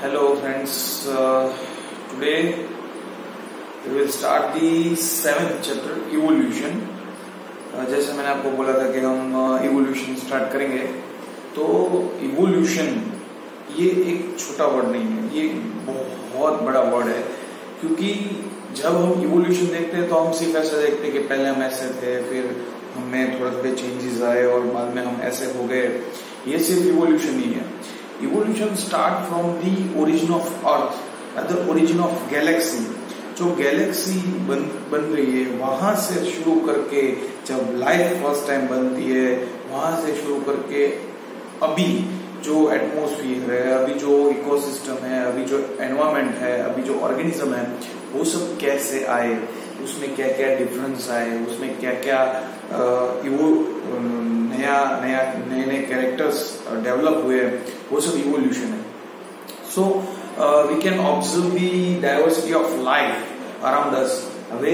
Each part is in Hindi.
Hello friends, uh, today we will start the seventh chapter evolution. Uh, जैसे मैंने आपको बोला था कि हम इवोल्यूशन uh, स्टार्ट करेंगे तो इवोल्यूशन ये एक छोटा वर्ड नहीं है ये बहुत बड़ा वर्ड है क्योंकि जब हम इवोल्यूशन देखते हैं तो हम सिर्फ़ ऐसा देखते हैं कि पहले हम ऐसे थे फिर हमें थोड़े थोड़े चेंजेस आए और बाद में हम ऐसे हो गए। ये सिर्फ़ इवोल्यूशन नहीं है। Evolution start from the origin of Earth at the origin of galaxy जो गैलेक्सी बन बन रही है, वहाँ से शुरू करके जब लाइफ फ़र्स्ट टाइम बनती है, वहाँ से शुरू करके अभी जो एटमोस्फियर है, अभी जो इकोसिस्टम है, अभी जो एनवायरमेंट है, अभी जो ऑर्गेनिज्म है, वो सब कैसे आए, उसमें क्या क्या डिफरेंस आए, उसमें क्या क्या इवो नया नया नए नए कैरेक्टर्स डेवलप हुए वो सब इवोल्यूशन है। So we can observe the diversity of life around us away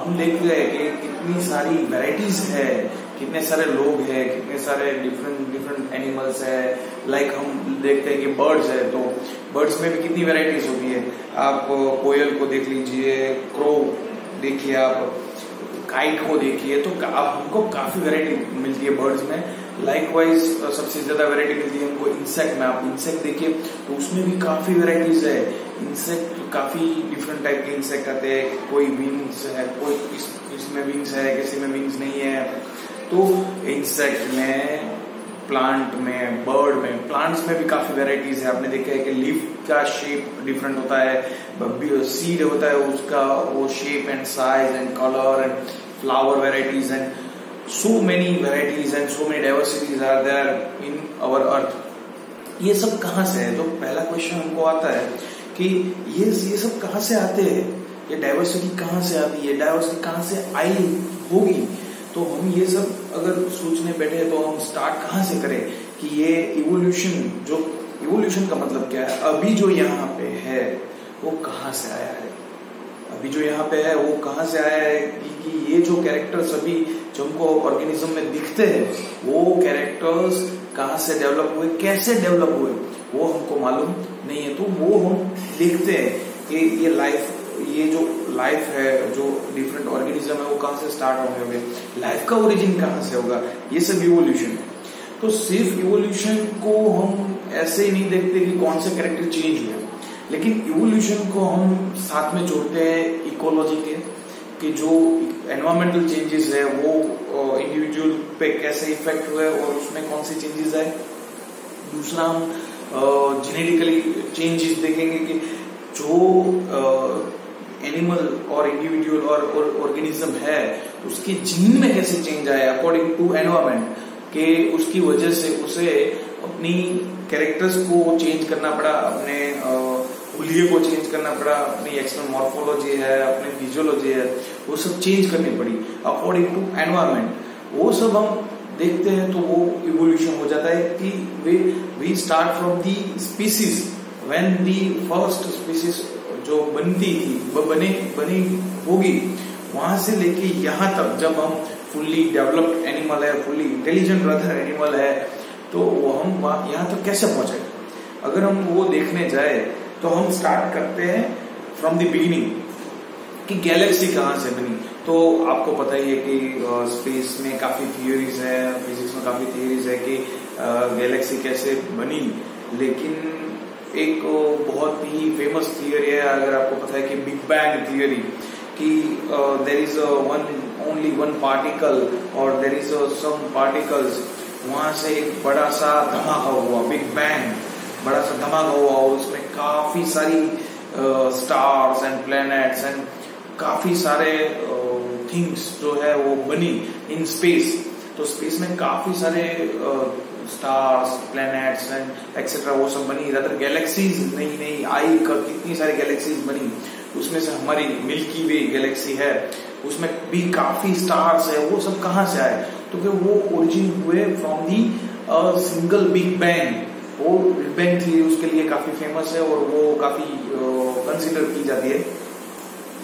हम देख हैं कि कितनी सारी वेराइटीज है, कितने सारे लोग हैं, कितने सारे डिफरेंट डिफरेंट एनिमल्स है। लाइक like हम देखते हैं कि बर्ड्स है तो बर्ड्स में भी कितनी वेराइटीज होती है। आप कोयल को देख लीजिए क्रो देखिए आप काइट को देखिए तो आप हमको काफ़ी वेराइटी मिलती है बर्ड्स में। लाइकवाइज सबसे ज़्यादा वेराइटी मिलती है हमको इंसेक्ट में आप इंसेक्ट देखिए तो उसमें भी काफ़ी वेराइटीज है। इंसेक्ट काफ़ी डिफरेंट टाइप के इंसेक्ट आते हैं। कोई विंग्स है कोई इस, इसमें विंग्स है किसी में विंग्स नहीं है। तो इंसेक्ट में प्लांट में बर्ड में प्लांट्स में भी काफ़ी वेराइटीज है। आपने देखा है कि लीफ का शेप डिफरेंट होता है। सीड होता है उसका वो shape and size and colour and flower varieties and so many varieties and so many diversities are there in our earth ये सब कहाँ से है? तो पहला क्वेश्चन हमको आता है कि ये ये सब कहाँ से आते हैं? ये डाइवर्सिटी कहाँ से आती है? डाइवर्सिटी कहाँ से आई होगी? तो हम ये सब अगर सोचने बैठे तो हम स्टार्ट कहाँ से करें कि ये इवोल्यूशन जो इवोल्यूशन का मतलब क्या है? अभी जो यहाँ पे है, वो कहाँ से आया है? अभी जो यहाँ पे है, वो कहाँ से आया है कि ये जो कैरेक्टर्स अभी जो हमको ऑर्गेनिज्म में दिखते हैं, वो कैरेक्टर्स कहाँ से डेवलप हुए, कैसे डेवलप हुए, वो हमको मालूम नहीं है। तो वो हम देखते हैं कि ये लाइफ ये जो लाइफ है, जो डिफरेंट ऑर्गेनिज्म है, वो कहाँ से स्टार्ट होंगे लाइफ का ओरिजिन कहाँ से होगा? ये सब इवोल्यूशन है। तो सिर्फ़ इवोल्यूशन को हम ऐसे ही नहीं देखते कि कौन से कैरेक्टर चेंज हुए। लेकिन इवोल्यूशन को हम साथ में जोड़ते हैं इकोलॉजी के, कि जो एनवायरमेंटल चेंजेस है, वो इंडिविजुअल पे कैसे इफ़ेक्ट हुए और उसमें कौन से चेंजेस आए। दूसरा हम जेनेटिकली चेंजेस देखेंगे कि जो एनिमल और इंडिविजुअल और ऑर्गेनिज्म है, उसके जीन में कैसे चेंज आया अकॉर्डिंग टू एनवायरमेंट के उसकी वजह से उसे अपनी कैरेक्टर्स को चेंज करना पड़ा, अपने हुलिये को चेंज करना पड़ा, अपनी एक्सटर्नल मॉर्फोलॉजी है, अपनी फिजियोलॉजी है, वो सब चेंज करनी पड़ी। अकॉर्डिंग टू एनवायरमेंट वो सब हम देखते हैं तो वो इवोल्यूशन हो जाता है कि वे we start from the species when the first species जो बनती थी वो बने, बनी होगी, वहाँ से लेके यहाँ तक जब हम फुल्ली डेवलप्ड एनिमल है फुल्ली इंटेलिजेंट ब्रदर एनिमल है तो वो हम यहाँ तक कैसे पहुँचे? अगर हम वो देखने जाए तो हम स्टार्ट करते हैं फ्रॉम द बिगिनिंग कि गैलेक्सी कहाँ से बनी। तो आपको पता ही है कि स्पेस में काफ़ी थियोरीज है फिजिक्स में काफ़ी थियोरीज है कि गैलेक्सी कैसे बनी। लेकिन एक बहुत ही फ़ेमस थियोरी है, अगर आपको पता है कि बिग बैंग थियोरी कि there is one only one particle और देर इज़ सम पार्टिकल्स वहाँ से एक बड़ा सा धमाका हुआ बिग बैंग बड़ा सा धमाका हुआ उसमें काफ़ी सारी स्टार्स एंड प्लैनेट्स एंड काफ़ी सारे थिंग्स जो है वो बनी इन स्पेस तो स्पेस में काफ़ी सारे स्टार्स प्लैनेट्स एंड एक्सेट्रा वो सब बनी. रदर गैलेक्सीज नई नई आई कर, कितनी सारी गैलेक्सीज बनी. उसमें से हमारी मिल्की वे गैलेक्सी है. उसमें भी काफ़ी स्टार्स है. वो सब कहाँ से आए? तो वो ओरिजिन हुए from the single big bang वो बिग बैंग थी, उसके लिए काफ़ी फ़ेमस है और वो काफ़ी कंसिडर की जाती है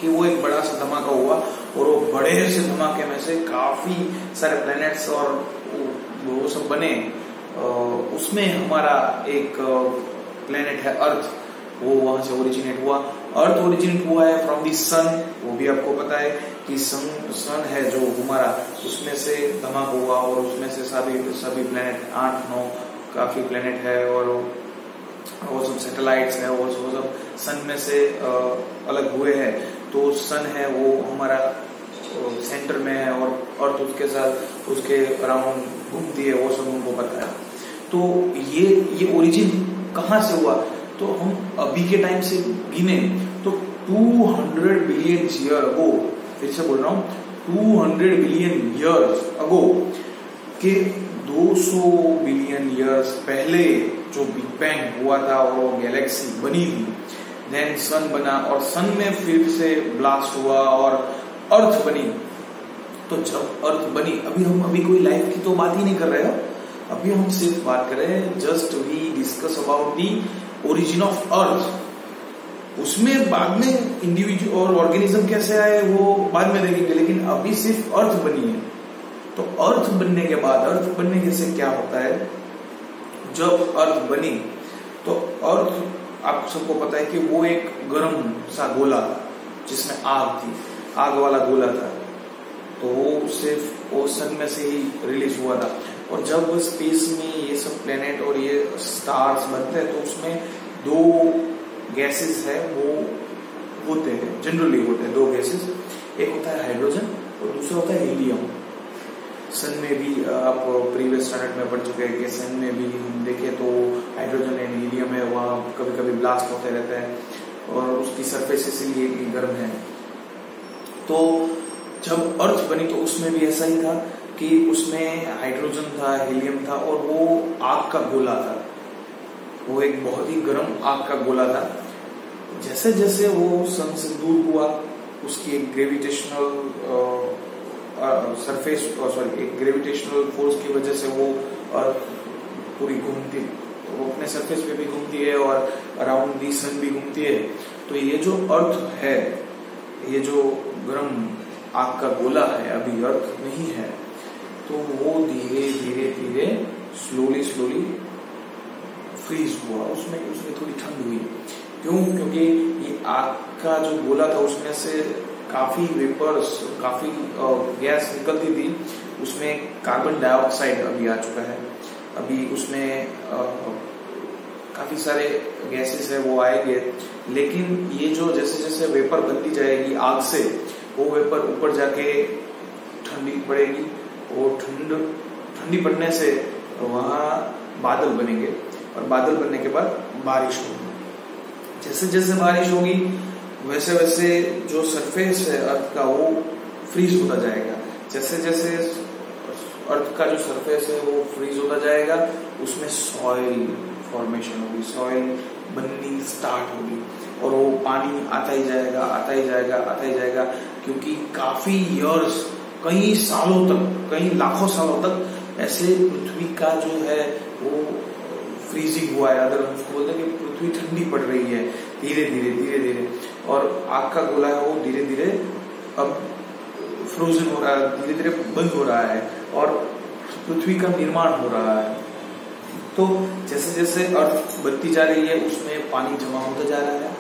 कि वो एक बड़ा सा धमाका हुआ और वो बड़े से धमाके में से काफ़ी सारे प्लैनेट्स और वो सब बने उसमें हमारा एक प्लेनेट है अर्थ वो वहाँ से ओरिजिनेट हुआ। अर्थ ओरिजिनेट हुआ है फ्रॉम दी सन वो भी आपको पता है कि सन सन है जो हमारा, उसमें से धमाका हुआ और उसमें से सभी सभी प्लेनेट आठ, नौ काफ़ी प्लेनेट है और वो सब सैटेलाइट्स है, वो सब सन में से अलग हुए हैं। तो सन है, वो हमारा सेंटर में है और अर्थ उसके साथ, उसके अराउंड घूमती है वो सब उनको पता है। तो ये ये ओरिजिन कहाँ से हुआ? तो हम अभी के टाइम से गिने तो 200 बिलियन ईयर अगो फिर से बोल रहा हूँ 200 बिलियन ईयर्स अगो के 200 बिलियन ईयर्स पहले जो बिग बैंग हुआ था और वो गैलेक्सी बनी थी देन सन बना और सन में फिर से ब्लास्ट हुआ और अर्थ बनी। तो जब अर्थ बनी, अभी हम, अभी कोई लाइफ की तो बात ही नहीं कर रहे हो। अभी हम सिर्फ़ बात कर रहे हैं just we discuss about the origin of earth उसमें बाद में इंडिविजुअल और ऑर्गेनिज्म कैसे आए, वो बाद में देखेंगे, लेकिन अभी सिर्फ़ अर्थ बनी है। तो अर्थ बनने के बाद, अर्थ बनने के से क्या होता है? जब अर्थ बनी तो अर्थ, आप सबको पता है कि वो एक गर्म सा गोला जिसमें आग थी। आग वाला गोला था। तो वो सिर्फ़ ओशन में से ही रिलीज़ हुआ था। और जब स्पेस में ये सब प्लेनेट और ये स्टार्स बनते हैं तो उसमें दो गैसेस है, वो होते हैं जनरली होते हैं, दो गैसेस एक होता है हाइड्रोजन और दूसरा होता है हीलियम सन में भी आप प्रीवियस स्टैंडर्ड में पढ़ चुके हैं कि सन में भी हम देखें तो हाइड्रोजन एंड हीलियम है, वहाँ कभी कभी ब्लास्ट होते रहते हैं और उसकी सरफेस इसीलिए गर्म है। तो जब अर्थ बनी तो उसमें भी ऐसा ही था कि उसमें हाइड्रोजन था हीलियम था और वो आग का गोला था। वो एक बहुत ही गर्म आग का गोला था। जैसे जैसे वो सन से दूर हुआ, उसकी एक ग्रेविटेशनल सरफेस सॉरी एक ग्रेविटेशनल फोर्स की वजह से वो अर्थ पूरी घूमती, वो अपने सरफेस पे भी घूमती है और अराउंड दी सन भी घूमती है। तो ये जो अर्थ है, ये जो गर्म आग का गोला है, अभी अर्थ नहीं है तो वो धीरे धीरे धीरे स्लोली स्लोली फ्रीज हुआ। उसमें उसमें थोड़ी ठंड हुई। क्यों? क्योंकि ये आग का जो गोला था, उसमें से काफ़ी वेपर्स काफ़ी गैस निकलती थी, उसमें कार्बन डाइऑक्साइड अभी आ चुका है। अभी उसमें काफ़ी सारे गैसेस है, वो आएँगे। लेकिन ये जो जैसे जैसे वेपर बनती जाएगी आग से, वो वेपर ऊपर जाके ठंडी पड़ेगी वो ठंड, ठंडी पड़ने से वहाँ बादल बनेंगे और बादल बनने के बाद बारिश होगी। जैसे जैसे बारिश होगी वैसे वैसे जो सरफेस है अर्थ का, वो फ्रीज होता जाएगा। जैसे जैसे अर्थ का जो सरफेस है, वो फ्रीज होता जाएगा, उसमें सॉइल फॉर्मेशन होगी। सॉइल बननी स्टार्ट होगी और वो पानी आता ही जाएगा, आता ही जाएगा, आता ही जाएगा, क्योंकि काफ़ी इयर्स कई सालों तक, कई लाखों सालों तक ऐसे पृथ्वी का जो है, वो फ्रीजिंग हुआ है। अगर हम उसको बोलते हैं कि पृथ्वी ठंडी पड़ रही है धीरे धीरे धीरे धीरे और आग का गोला है वो धीरे धीरे अब फ्रोजन हो रहा है, धीरे धीरे बंद हो रहा है और पृथ्वी का निर्माण हो रहा है। तो जैसे जैसे अर्थ बढ़ती जा रही है, उसमें पानी जमा होता जा रहा है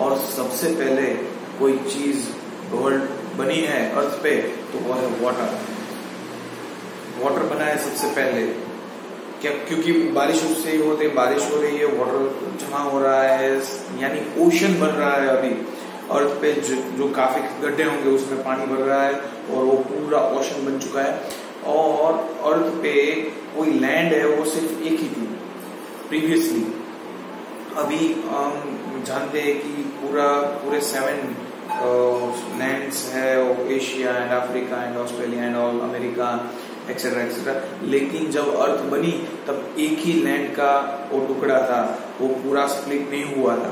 और सबसे पहले कोई चीज़ वर्ल्ड बनी है अर्थ पे तो वो है वाटर वाटर बना है सबसे पहले। क्या क्योंकि बारिश उससे ही होते बारिश हो रही है वाटर जमा हो रहा है यानी ओशन बन रहा है अभी। अर्थ पे जो, जो काफ़ी गड्ढे होंगे उसमें पानी भर रहा है और वो पूरा ओशन बन चुका है। और अर्थ पे कोई लैंड है वो सिर्फ़ एक ही थी प्रीवियसली अभी हम जानते हैं कि पूरा पूरे सेवन लैंड्स है Asia and Africa and Australia and all America etcetera etcetera लेकिन जब अर्थ बनी तब एक ही लैंड का वो टुकड़ा था वो पूरा स्प्लिट नहीं हुआ था।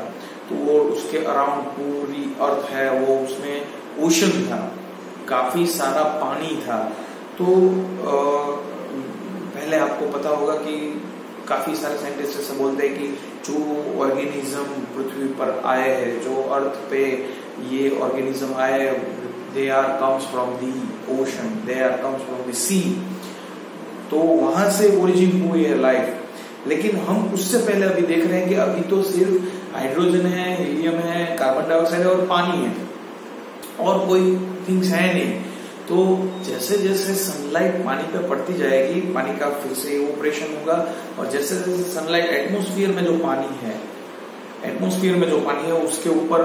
तो वो उसके अराउंड पूरी अर्थ है वो उसमें ओशन था। काफ़ी सारा पानी था। तो आ, पहले आपको पता होगा कि काफ़ी सारे साइंटिस्ट ऐसे बोलते हैं कि जो ऑर्गेनिज्म पृथ्वी पर आए हैं जो अर्थ पे ये ऑर्गेनिज्म आए they are comes from the ocean they are comes from the sea तो वहाँ से ओरिजिन हुई है लाइफ लेकिन हम उससे पहले अभी देख रहे हैं कि अभी तो सिर्फ़ हाइड्रोजन है हीलियम है कार्बन डाइऑक्साइड है और पानी है। और कोई थिंग्स है नहीं। तो जैसे जैसे सनलाइट पानी पे पड़ती जाएगी, पानी का फिर से ऑपरेशन होगा और जैसे जैसे सनलाइट एटमोस्फियर में जो पानी है एटमोस्फियर में जो पानी है, उसके ऊपर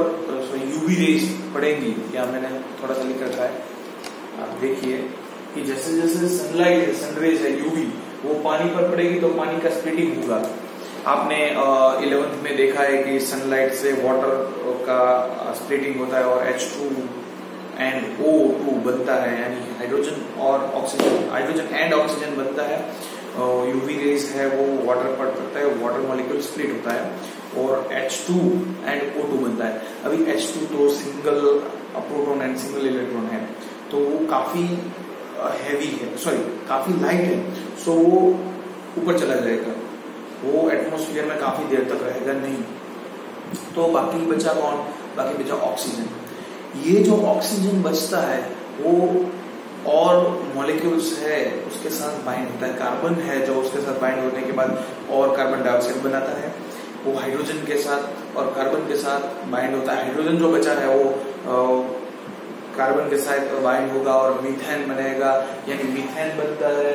यूवी रेज पड़ेंगी, या मैंने थोड़ा सा लिख रखा है। आप देखिए कि जैसे जैसे सनलाइट सनरेज है यूवी वो पानी पर पड़ेगी तो पानी का स्प्लिटिंग होगा। आपने इलेवेंथ में देखा है कि सनलाइट से वाटर का स्प्लिटिंग होता है और H two and O two बनता है, यानी हाइड्रोजन और ऑक्सीजन हाइड्रोजन एंड ऑक्सीजन बनता है। यूवी रेज है, वो वाटर पर पड़ता है वाटर मॉलिक्यूल स्प्लिट होता है। और H2 एंड O2 बनता है। अभी H2 तो single proton and single electron है। तो वो काफ़ी हैवी है। सॉरी काफ़ी लाइट है। सो वो ऊपर चला जाएगा। वो एटमोस्फियर में काफ़ी देर तक रहेगा नहीं। तो बाकी बचा कौन? बाकी बचा ऑक्सीजन ये जो ऑक्सीजन बचता है, वो और मॉलिक्यूल्स है, उसके साथ बाइंड होता है। कार्बन है जो उसके साथ बाइंड होने के बाद और कार्बन डाइऑक्साइड बनाता है। वो हाइड्रोजन के साथ और कार्बन के साथ बाइंड होता है। हाइड्रोजन जो बचा है वो कार्बन के साथ बाइंड होगा और मीथेन बनेगा, यानी मीथेन बनता है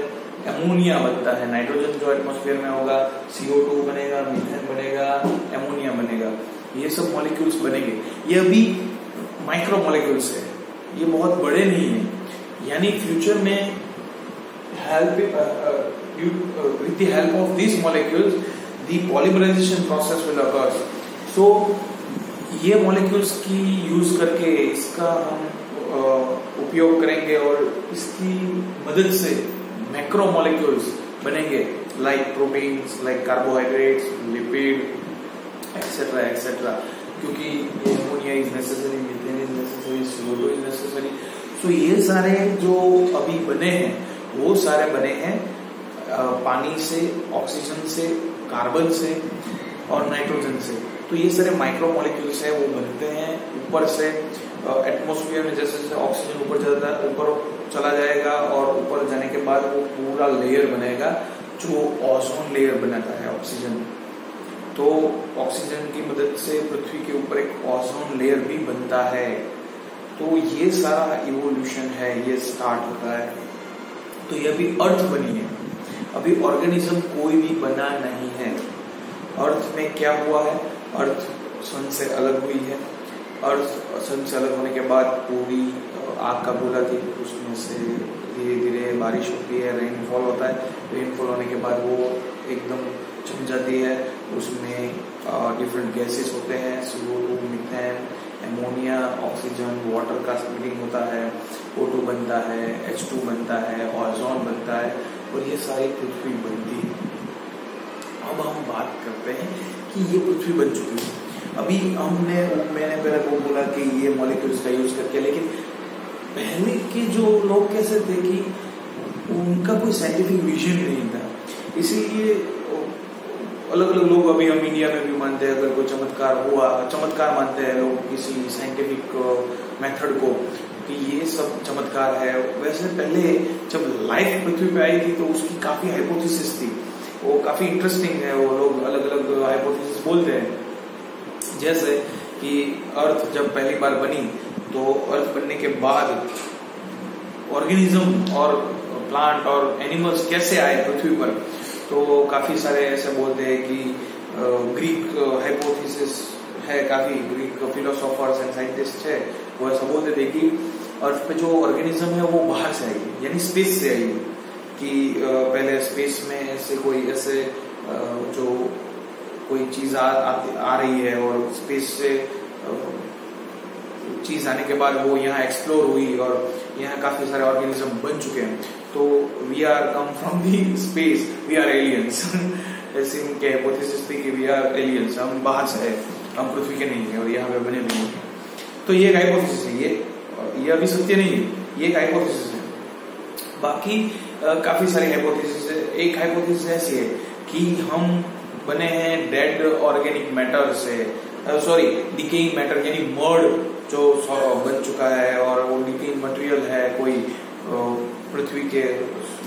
एमोनिया बनता है। नाइट्रोजन जो एटमोस्फेयर में होगा सीओ टू बनेगा मीथेन बनेगा एमोनिया बनेगा। ये सब मॉलिक्यूल्स बनेंगे। ये अभी माइक्रो मॉलिक्यूल्स है। ये बहुत बड़े नहीं है। यानी फ्यूचर में help with the help of this molecules the polymerisation process will occur so ये मॉलिक्यूल्स की यूज़ करके इसका हम उपयोग करेंगे और इसकी मदद से मैक्रो मॉलिक्यूल्स बनेंगे like proteins like carbohydrates lipid etcetera etcetera क्योंकि ammonia is necessary methane is necessary CO2 is necessary so ये सारे जो अभी बने हैं, वो सारे बने हैं पानी से ऑक्सीजन से कार्बन से और नाइट्रोजन से। तो ये सारे माइक्रो मॉलिक्यूल्स है, वो बनते हैं ऊपर से एटमोस्फियर में जैसे जैसे ऑक्सीजन ऊपर चलता है, ऊपर चला जाएगा और ऊपर जाने के बाद वो पूरा लेयर बनेगा जो ओजोन लेयर बनाता है ऑक्सीजन तो ऑक्सीजन की मदद से पृथ्वी के ऊपर एक ओजोन लेयर भी बनता है। तो ये सारा इवोल्यूशन है, ये स्टार्ट होता है। तो ये अभी अर्थ बनी है। अभी ऑर्गेनिज्म कोई भी बना नहीं है। अर्थ में क्या हुआ है? अर्थ सन से अलग हुई है। अर्थ सन से अलग होने के बाद पूरी आग का गोला थी उसमें से धीरे धीरे बारिश होती है रेनफॉल होता है। रेनफॉल होने के बाद वो एकदम जम जाती है। उसमें डिफरेंट गैसेस होते हैं CO methane ammonia oxygen water का स्प्लिटिंग होता है। O2 बनता है H2 बनता है ऑजोन बनता है। और ये सारी पृथ्वी बनती है अब हम बात करते हैं कि ये पृथ्वी बन चुकी है। अभी हमने, मैंने पहले वो बोला कि ये मॉलिक्यूल्स का यूज़ करके, लेकिन पहले के जो लोग कैसे थे कि उनका कोई साइंटिफिक विजन नहीं था। इसीलिए अलग अलग लोग अभी हम इंडिया में भी मानते हैं, अगर कोई चमत्कार हुआ, चमत्कार मानते हैं लोग किसी साइंटिफिक मेथड को। कि ये सब चमत्कार है। वैसे पहले जब लाइफ पृथ्वी पे आई थी तो उसकी काफ़ी हाइपोथेसिस थी। वो काफ़ी इंटरेस्टिंग है, वो लोग अलग अलग हाइपोथेसिस बोलते हैं। जैसे कि अर्थ जब पहली बार बनी तो अर्थ बनने के बाद ऑर्गेनिज्म और प्लांट और एनिमल्स कैसे आए पृथ्वी पर? तो काफ़ी सारे ऐसे बोलते हैं कि ग्रीक हाइपोथेसिस है, काफ़ी ग्रीक फिलोसोफर्स एंड साइंटिस्ट है, वो ऐसा बोलते थे कि अर्थ पे जो ऑर्गेनिज्म है वो बाहर से आई यानी स्पेस से आई। कि पहले स्पेस में ऐसे कोई ऐसे जो कोई चीज़ आ, आ, आ रही है और स्पेस से चीज़ आने के बाद वो यहाँ एक्सप्लोर हुई और यहाँ काफ़ी सारे ऑर्गेनिज्म बन चुके हैं। तो we are come from the space we are aliens ऐसे उनके हाइपोथेसिस थी कि वी आर एलियंस हम बाहर से है हम पृथ्वी के नहीं है और यहाँ पे बने भी नहीं तो ये हाइपोथेसिस है ये ये अभी सत्य नहीं है। ये एक हाइपोथेसिस है। बाकी आ, काफ़ी सारी हाइपोथेसिस है। एक हाइपोथेसिस ऐसी है कि हम बने हैं डेड ऑर्गेनिक मैटर से। सॉरी डिकेइंग मैटर यानी मर्ड जो बन चुका है और वो डिकेइंग मटेरियल है कोई पृथ्वी के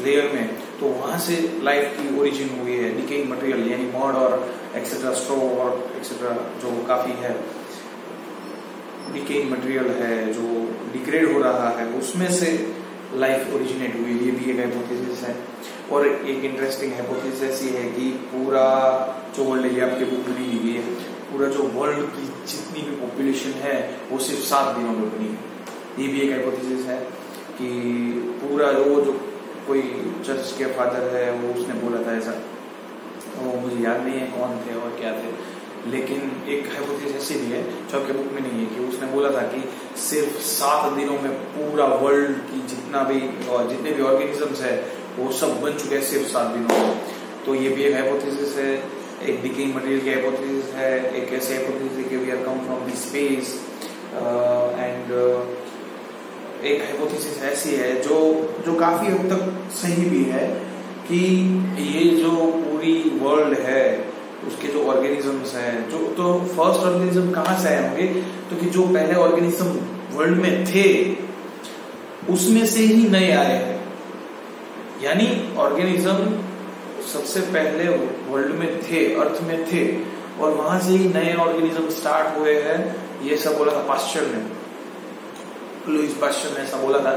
लेयर में तो वहाँ से लाइफ की ओरिजिन हुई है। डिकेइंग मटेरियल यानी मॉड और एक्सेट्रा स्ट्रो और एक्सेट्रा जो काफ़ी है। डिकेइंग मटेरियल है, जो डिग्रेड हो रहा है, उसमें से लाइफ ओरिजिनेट हुई, ये भी एक हाइपोथेसिस है। और एक इंटरेस्टिंग हाइपोथेसिस ये है कि पूरा जो वर्ल्ड है आपके बुक में ली है, पूरा जो वर्ल्ड की जितनी भी पॉपुलेशन है, वो सिर्फ़ सात दिनों में बनी है। ये भी एक हाइपोथेसिस है कि पूरा जो जो कोई चर्च के फादर है, वो उसने बोला था ऐसा। वो मुझे याद नहीं है कौन थे और क्या थे। लेकिन एक हाइपोथेसिस ऐसी भी है, जो आपके बुक में नहीं है, कि उसने बोला था कि सिर्फ़ सात दिनों में पूरा वर्ल्ड की जितना भी, और जितने भी ऑर्गेनिजम्स है, वो सब बन चुके हैं सिर्फ़ सात दिनों में। तो ये भी एक हाइपोथेसिस है, एक डिकिंग मटेरियल की हाइपोथेसिस है, एक ऐसी हाइपोथेसिस कि we are come from the space and एक हाइपोथेसिस ऐसी है जो जो काफ़ी हद तक सही भी है कि ये जो पूरी वर्ल्ड है उसके जो ऑर्गेनिजम्स हैं, जो तो फ़र्स्ट ऑर्गेनिज्म कहाँ से आए होंगे? तो कि जो पहले ऑर्गेनिज्म वर्ल्ड में थे, उसमें से ही नए आए हैं। यानी ऑर्गेनिज्म सबसे पहले वर्ल्ड में थे अर्थ में थे, और वहाँ से ही नए ऑर्गेनिज्म स्टार्ट हुए हैं। ये सब बोला था पास्चर ने। लुइस पास्चर ने ऐसा बोला था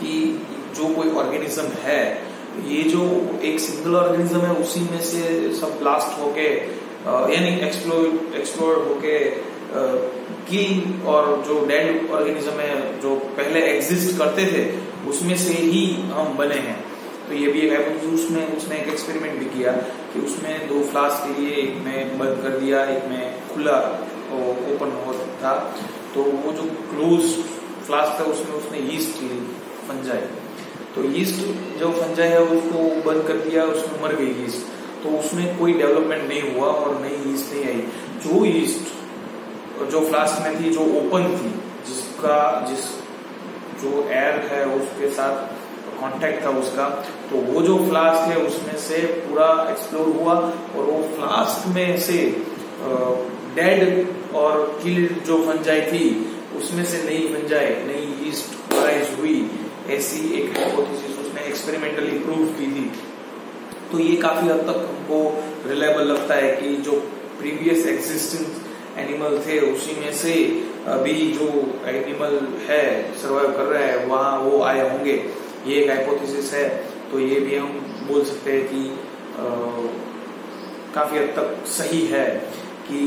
कि जो कोई ऑर्गेनिज्म है ये जो एक सिंगल ऑर्गेनिज्म है, उसी में से सब ब्लास्ट होके यानी एक्सप्लोर एक्सप्लोर होके की और जो डेड ऑर्गेनिज्म है, जो पहले एग्जिस्ट करते थे, उसमें से ही हम बने हैं। तो ये भी एक है उसमें, उसने एक एक्सपेरिमेंट भी किया कि उसमें दो फ्लास्क के लिए एक में बंद कर दिया, एक में खुला ओपन होता था। तो वो जो क्लोज फ्लास्क था, उसमें उसने ईस्ट ली फंजाई तो ईस्ट जो फंजाई है उसको बंद कर दिया, उसमें मर गई ईस्ट तो उसमें कोई डेवलपमेंट नहीं हुआ और नई ईस्ट नहीं आई। जो ईस्ट जो फ्लास्क में थी, जो ओपन थी, जिसका, जिस, जो एयर है, उसके साथ कांटेक्ट था उसका तो वो जो फ्लास्क है, उसमें से पूरा एक्सप्लोर हुआ और वो फ्लास्क में से डेड और किल्ड जो फंजाई थी, उसमें से नई फंजाई नई ईस्ट राइज हुई। ऐसी एक हाइपोथेसिस उसने एक्सपेरिमेंटली प्रूव की थी। तो ये काफ़ी हद तक हमको रिलायबल लगता है कि जो प्रीवियस एक्सिस्टेंस एनिमल थे उसी में से अभी जो एनिमल है सर्वाइव कर रहा है वहाँ वो आए होंगे। ये एक हाइपोथेसिस है। तो ये भी हम बोल सकते हैं कि आ, काफ़ी हद तक सही है कि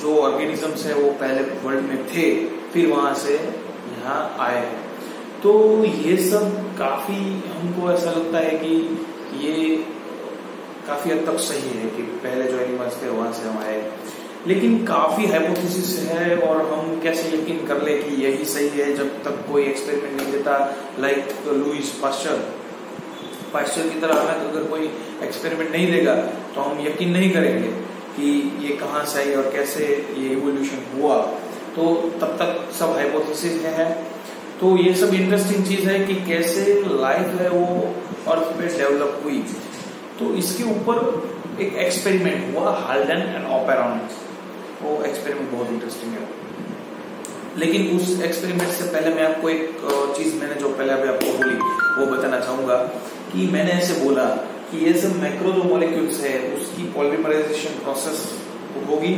जो ऑर्गेनिजम्स है वो पहले वर्ल्ड में थे फिर वहाँ से यहाँ आए हैं। तो ये सब काफ़ी हमको ऐसा लगता है कि ये काफ़ी हद तक सही है कि पहले जो एनिमल्स थे, वहाँ से हम आए। लेकिन काफ़ी हाइपोथेसिस है और हम कैसे यकीन कर ले कि यही सही है जब तक कोई एक्सपेरिमेंट नहीं देता। लाइक लुइस पास्चर पास्चर की तरह हमें अगर कोई एक्सपेरिमेंट नहीं देगा तो हम यकीन नहीं करेंगे कि ये कहाँ से आई और कैसे ये इवोल्यूशन हुआ। तो तब तक सब हाइपोथेसिस है। तो ये सब इंटरेस्टिंग चीज़ है कि कैसे लाइफ है वो अर्थ पे डेवलप हुई। तो इसके ऊपर एक एक्सपेरिमेंट हुआ हाल्डन एंड ऑपेरॉन वो एक्सपेरिमेंट बहुत इंटरेस्टिंग है। लेकिन उस एक्सपेरिमेंट से पहले मैं आपको एक चीज़ मैंने जो पहले अभी आपको बोली, वो बताना चाहूँगा कि मैंने ऐसे बोला कि ये सब मैक्रो जो मॉलिक्यूल्स है, उसकी पॉलीमराइजेशन प्रोसेस होगी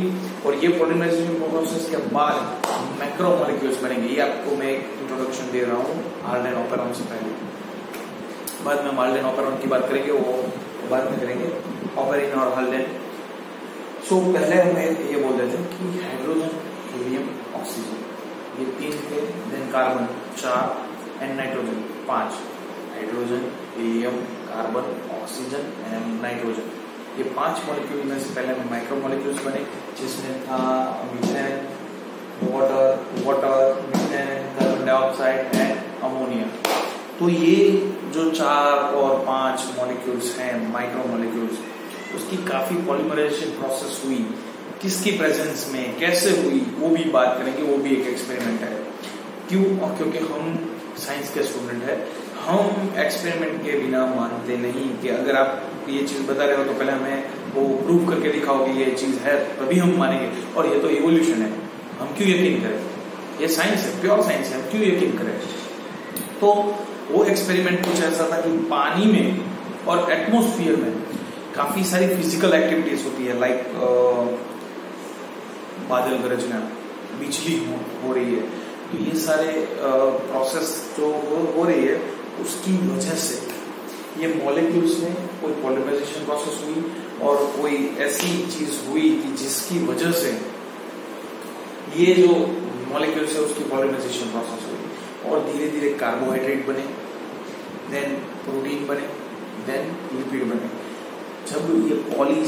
और ये पॉलीमराइजेशन प्रोसेस के बाद मैक्रो मॉलिक्यूल्स बनेंगे। ये आपको मैं एक इंट्रोडक्शन दे रहा हूँ हार्डन ऑपेरॉन से पहले। बाद में हम मार्डन ऑपेरॉन की बात करेंगे, वो बाद में करेंगे ऑपेरिन और हाल्डेन सो पहले हम ये बोल थे कि हाइड्रोजन हीलियम ऑक्सीजन ये तीन थे देन कार्बन चार एंड नाइट्रोजन पाँच। Hydrogen helium carbon oxygen and nitrogen ये पाँच मॉलिक्यूल में से पहले माइक्रो मॉलिक्यूल्स बने, जिसमें था methane water water methane carbon dioxide and ammonia तो ये जो चार और पाँच मॉलिक्यूल्स हैं माइक्रो मॉलिक्यूल्स उसकी काफ़ी पॉलीमराइजेशन प्रोसेस हुई। किसकी प्रेजेंस में, कैसे हुई, वो भी बात करेंगे, वो भी एक एक्सपेरिमेंट है। क्यों? और क्योंकि हम साइंस के स्टूडेंट है, हम एक्सपेरिमेंट के बिना मानते नहीं कि अगर आप ये चीज़ बता रहे हो तो पहले हमें वो प्रूव करके दिखाओ कि ये चीज़ है, तभी हम मानेंगे। और ये तो इवोल्यूशन है। हम क्यों यकीन करें? ये साइंस है प्योर साइंस है हम क्यों यकीन करें? तो वो एक्सपेरिमेंट कुछ ऐसा था कि पानी में और एटमोस्फियर में काफ़ी सारी फ़िज़िकल एक्टिविटीज़ होती है लाइक बादल गरजना बिजली हो, हो रही है। तो ये सारे प्रोसेस जो हो, हो रही है उसकी वजह से ये मॉलिक्यूल्स में कोई पॉलिमराइजेशन प्रोसेस हुई और कोई ऐसी चीज़ हुई कि जिसकी वजह से ये जो मॉलिक्यूल्स है उसकी पॉलिमराइजेशन प्रोसेस हुई और धीरे धीरे कार्बोहाइड्रेट बने देन प्रोटीन बने देन लिपिड बने। जब ये पॉली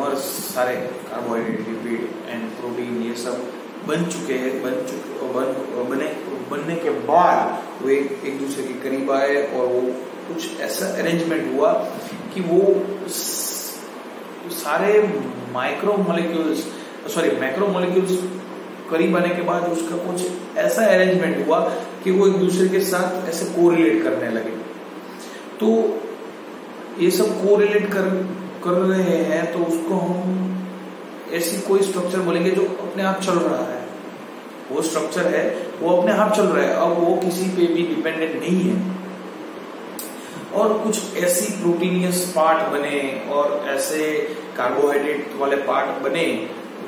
मर्स सारे कार्बोहाइड्रेट लिपिड एंड प्रोटीन ये सब बन चुके हैं बन चुके बन बने बनने के बाद वो एक, एक दूसरे के करीब आए और वो कुछ ऐसा अरेंजमेंट हुआ कि वो सारे micro molecules sorry macro molecules करीब आने के बाद उसका कुछ ऐसा अरेंजमेंट हुआ कि वो एक दूसरे के साथ ऐसे कोरिलेट करने लगे। तो ये सब कोरिलेट कर कर रहे हैं तो उसको हम ऐसी कोई स्ट्रक्चर बोलेंगे जो अपने आप चल रहा है। वो स्ट्रक्चर है, वो अपने आप चल रहा है, अब वो किसी पे भी डिपेंडेंट नहीं है। और कुछ ऐसी प्रोटीनियस पार्ट बने और ऐसे कार्बोहाइड्रेट वाले पार्ट बने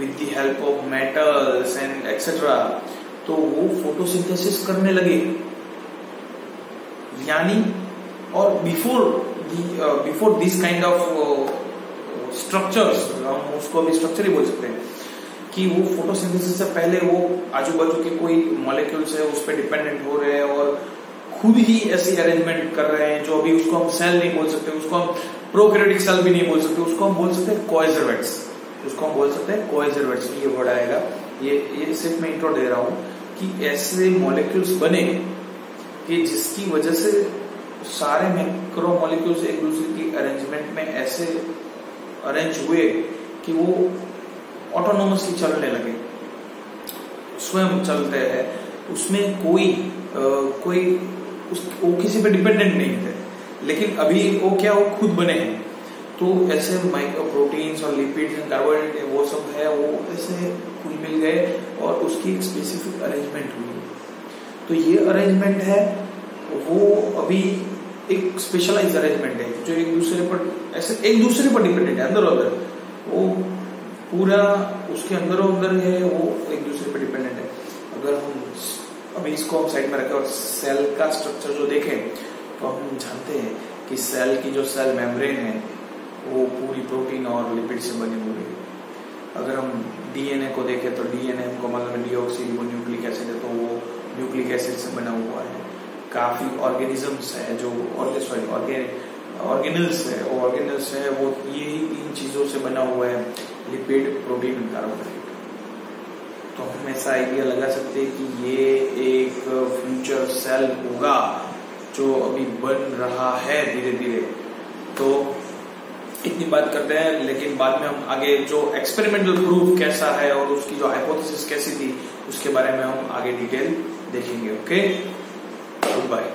with the help of metals and etcetera तो वो फोटोसिंथेसिस करने लगे। यानी और before before this kind of structures हम उसको अभी स्ट्रक्चर ही बोल सकते हैं, कि वो फोटोसिंथेसिस से पहले वो आजू बाजू के कोई मॉलिक्यूल्स है, उस पर डिपेंडेंट हो रहे हैं और खुद ही ऐसी अरेंजमेंट कर रहे हैं जो अभी उसको हम सेल नहीं बोल सकते, उसको हम प्रोक्रेटिक सेल भी नहीं बोल सकते, उसको हम बोल सकते हैं कोएजरवेट्स उसको हम बोल सकते हैं कोएजरवेट्स ये वर्ड आएगा। ये ये सिर्फ़ मैं इंट्रो दे रहा हूँ कि ऐसे मॉलिक्यूल्स बने कि जिसकी वजह से सारे मैक्रो मॉलिक्यूल्स एक दूसरे की अरेंजमेंट में ऐसे अरेंज हुए कि वो ऑटोनोमसली चलने लगे। स्वयं चलते हैं। उसमें कोई आ, कोई उस वो किसी पे डिपेंडेंट नहीं थे लेकिन अभी वो क्या वो खुद बने हैं। तो ऐसे माइक्रो प्रोटीन्स और लिपिड्स एंड कार्बोहाइड्रेट वो सब है, वो ऐसे खुद मिल गए और उसकी एक स्पेसिफिक अरेंजमेंट हुई। तो ये अरेंजमेंट है, वो अभी एक स्पेशलाइज अरेंजमेंट है, जो एक दूसरे पर, ऐसे एक दूसरे पर डिपेंडेंट है, अंदर अंदर वो पूरा उसके अंदर अंदर है, वो एक दूसरे पर डिपेंडेंट है। अगर हम अभी इसको हम साइड में रखें और सेल का स्ट्रक्चर जो देखें तो हम जानते हैं कि सेल की जो सेल मेम्ब्रेन है वो पूरी प्रोटीन और लिपिड से बनी हुई है। अगर हम डीएनए को देखें तो डीएनए मालूम है डीऑक्सी न्यूक्लिक एसिड है तो वो न्यूक्लिक एसिड से बना हुआ है। काफ़ी ऑर्गेनिजम्स है जो सॉरी ऑर्गेनिल्स है। वो ऑर्गेनिल्स है, वो यही तीन चीज़ों से बना हुआ है लिपिड प्रोटीन कार्बोहाइड्रेट तो हम ऐसा आइडिया लगा सकते हैं कि ये एक फ्यूचर सेल होगा, जो अभी बन रहा है धीरे धीरे तो इतनी बात करते हैं, लेकिन बाद में हम आगे जो एक्सपेरिमेंटल प्रूफ कैसा है और उसकी जो हाइपोथेसिस कैसी थी, उसके बारे में हम आगे डिटेल देखेंगे ओके गुड बाय